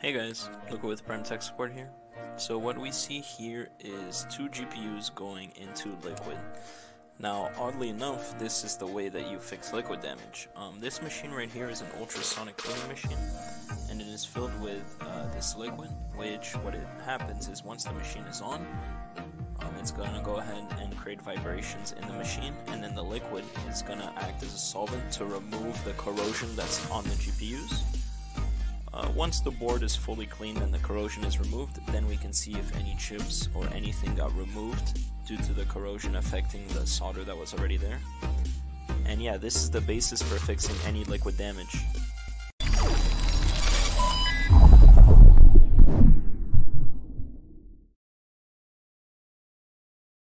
Hey guys, Luca with Prime Tech Support here. So what we see here is two GPUs going into liquid. Now, oddly enough, this is the way that you fix liquid damage. Um, this machine right here is an ultrasonic cleaning machine, and it is filled with uh, this liquid, which what it happens is once the machine is on, um, it's gonna go ahead and create vibrations in the machine, and then the liquid is gonna act as a solvent to remove the corrosion that's on the GPUs. Uh, once the board is fully cleaned and the corrosion is removed, then we can see if any chips or anything got removed due to the corrosion affecting the solder that was already there. And yeah, this is the basis for fixing any liquid damage.